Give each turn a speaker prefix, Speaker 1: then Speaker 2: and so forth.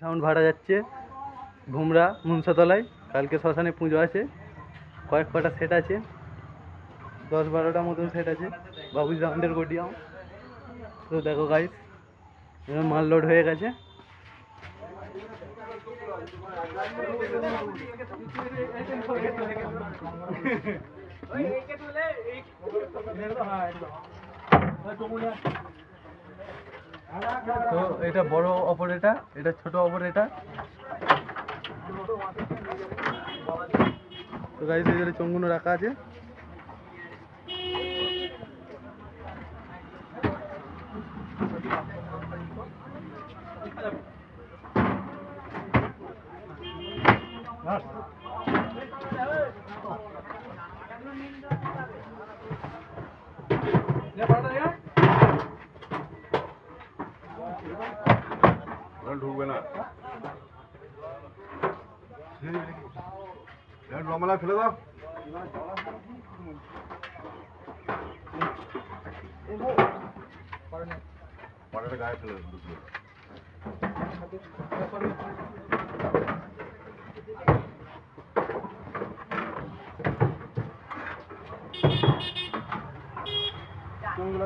Speaker 1: Sound ভাড়া যাচ্ছে ঘুমরা মুনসাতলায়। কালকে শ্মশানে পুজো আছে, কয়েক কটা সেট আছে, দশ বারোটা মতন সেট আছে বাবু সাউন্ডের গডিয়াম তো দেখো গাইস মাল লোড হয়ে গেছে। তো এটা বড় অপারেটর এটা ছোট অপারেটর তো গাইস এদের চঙ্গুনো রাখা আছে।
Speaker 2: ঢুকবে না লম্বা ফেলে দাও পাটাটা গায়ে ফেলে দাও ঢুকবে এই জঙ্গলে